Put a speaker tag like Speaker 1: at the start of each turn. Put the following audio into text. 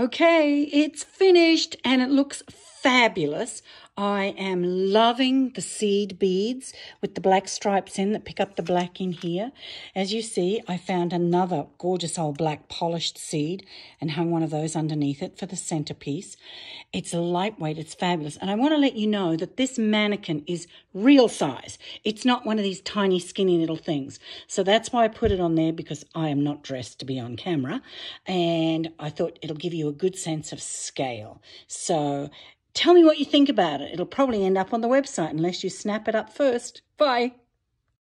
Speaker 1: Okay, it's finished and it looks fabulous. I am loving the seed beads with the black stripes in that pick up the black in here. As you see, I found another gorgeous old black polished seed and hung one of those underneath it for the centerpiece. It's lightweight, it's fabulous. And I want to let you know that this mannequin is real size. It's not one of these tiny, skinny little things. So that's why I put it on there because I am not dressed to be on camera. And I thought it'll give you a good sense of scale. So Tell me what you think about it. It'll probably end up on the website unless you snap it up first. Bye.